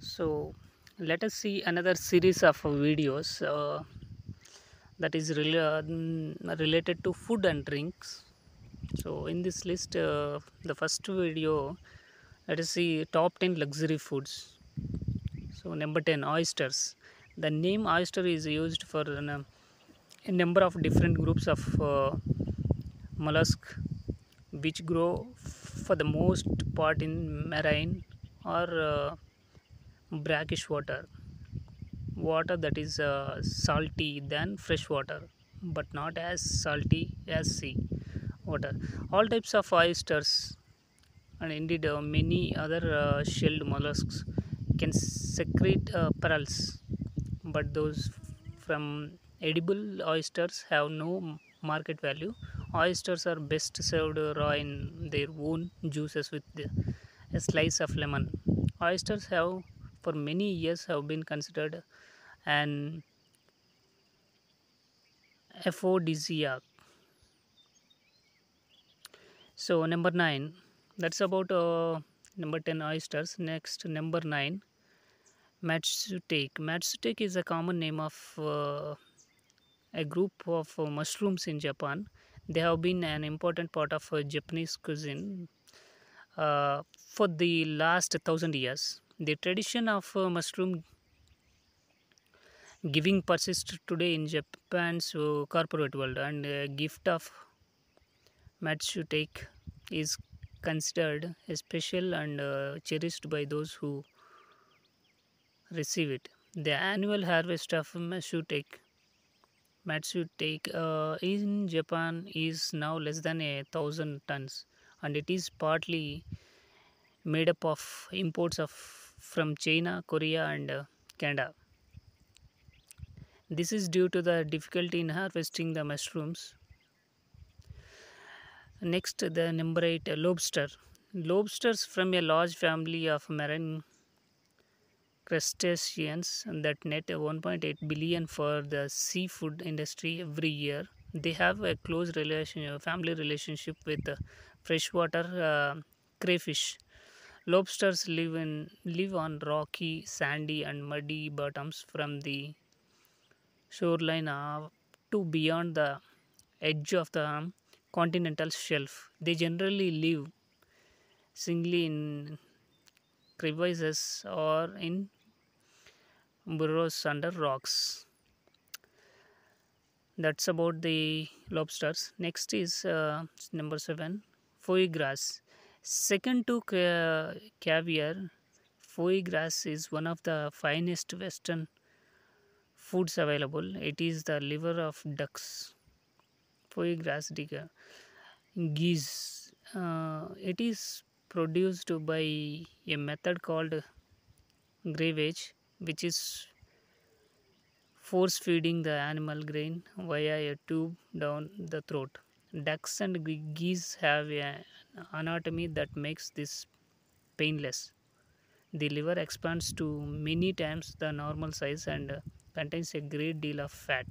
So let us see another series of videos uh, that is rela- mm, related to food and drinks. So in this list, uh, the first video, let us see top 10 luxury foods. So number 10, oysters. The name oyster is used for uh, a number of different groups of uh, mollusk which grow for the most part in marine or uh, brackish water. Water that is uh, salty than fresh water but not as salty as sea water. All types of oysters and indeed uh, many other uh, shelled mollusks can secrete uh, pearls but those from edible oysters have no market value. Oysters are best served raw in their own juices with a slice of lemon. Oysters have for many years have been considered an aphrodisiac. So number 9 that's about uh, number 10 oysters. Next number 9 matsutake matsutake is a common name of uh, a group of uh, mushrooms in japan. They have been an important part of japanese cuisine uh, for the last thousand years the tradition of uh, mushroom giving persists today in japan's uh, corporate world and a gift of matsutake is considered special and uh, cherished by those who receive it. The annual harvest of matsutake, matsutake uh, in Japan is now less than a thousand tons, and it is partly made up of imports of from China, Korea, and uh, Canada. This is due to the difficulty in harvesting the mushrooms Next, the number eight, uh, lobster. Lobsters from a large family of marine crustaceans that net 1.8 billion for the seafood industry every year. They have a close relation, family relationship with freshwater uh, crayfish. Lobsters live in live on rocky, sandy, and muddy bottoms from the shoreline up to beyond the edge of the continental shelf. They generally live singly in crevices or in burrows under rocks. That's about the lobsters. Next is uh, number seven, foie gras. Second to ca- caviar, foie gras is one of the finest Western foods available. It is the liver of ducks. Foie gras digger geese. Uh, it is produced by a method called gavage, which is force feeding the animal grain via a tube down the throat. Ducks and geese have an anatomy that makes this painless. The liver expands to many times the normal size and uh, contains a great deal of fat.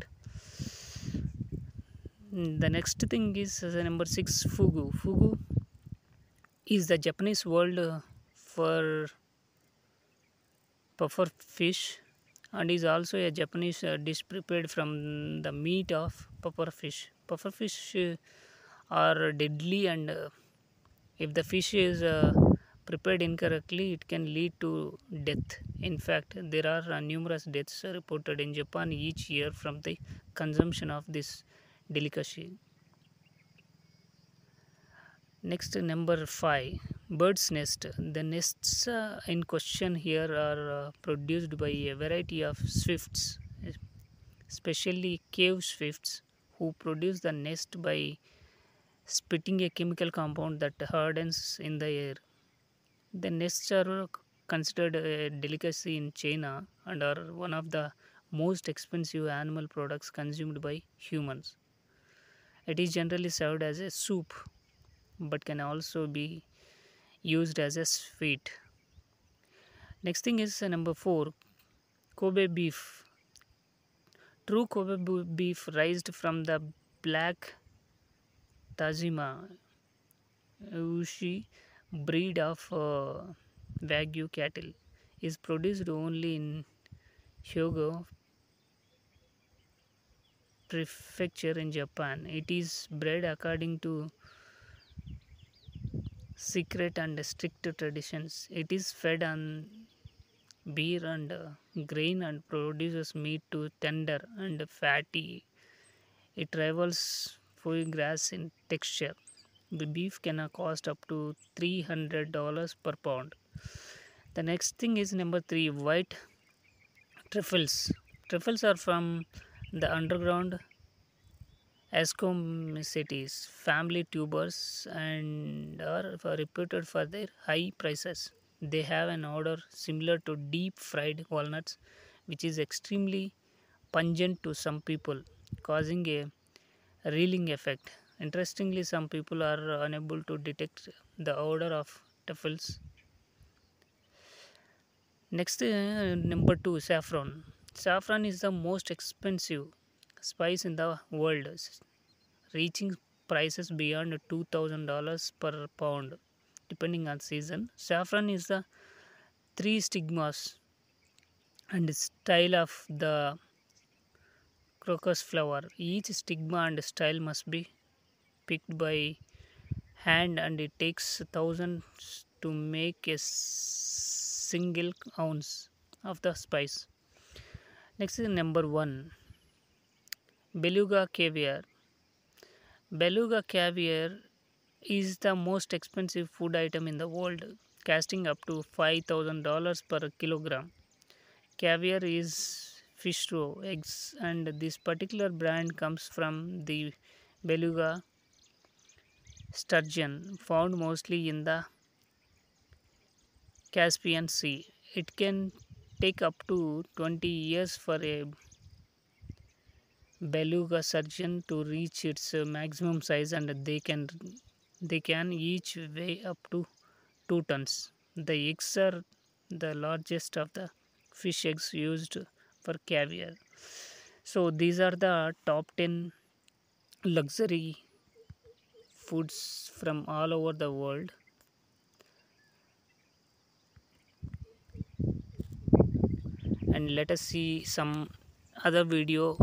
Mm, The next thing is uh, number six fugu. Fugu is the Japanese word uh, for puffer fish and is also a Japanese dish prepared from the meat of puffer fish. Puffer fish are deadly and if the fish is uh, prepared incorrectly it can lead to death. In fact there are uh, numerous deaths reported in japan each year from the consumption of this delicacy. Next number 5 bird's nest. The nests uh, in question here are uh, produced by a variety of swifts especially cave swifts who produce the nest by spitting a chemical compound that hardens in the air the nests are considered a delicacy in china and are one of the most expensive animal products consumed by humans it is generally served as a soup but can also be used as a sweet. Next thing is number four Kobe beef. True Kobe beef raised from the black Tajima Ushi breed of uh, Wagyu cattle is produced only in Hyogo prefecture in Japan. It is bred according to secret and strict traditions. It is fed on beer and uh, grain and produces meat to tender and fatty. It rivals foie gras in texture. The beef can cost up to $300 per pound. The next thing is number three white truffles. Truffles are from the underground Ascomycetes family tubers and are reputed for their high prices. They have an odor similar to deep fried walnuts, which is extremely pungent to some people, causing a reeling effect. Interestingly, some people are unable to detect the odor of truffles. Next, uh, number two, saffron. Saffron is the most expensive spice in the world, reaching prices beyond $2,000 per pound depending on season. Saffron is the three stigmas and style of the crocus flower. Each stigma and style must be picked by hand and it takes thousands to make a single ounce of the spice. Next is number one Beluga caviar. Beluga caviar is the most expensive food item in the world, costing up to $5,000 per kilogram. Caviar is fish roe eggs, and this particular brand comes from the beluga sturgeon, found mostly in the Caspian Sea. It can take up to 20 years for a beluga sturgeon to reach its maximum size and they can they can each weigh up to 2 tons. The eggs are the largest of the fish eggs used for caviar. So these are the top 10 luxury foods from all over the world. And let us see some other video